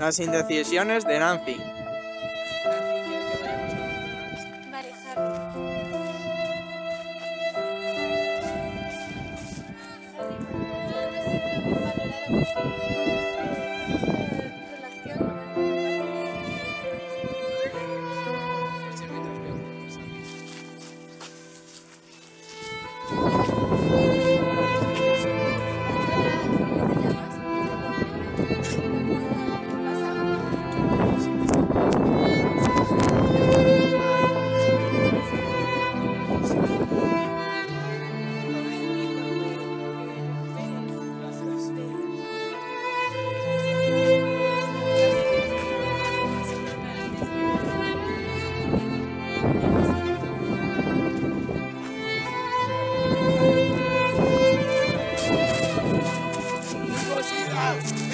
Las indecisiones de Nancy. Oh.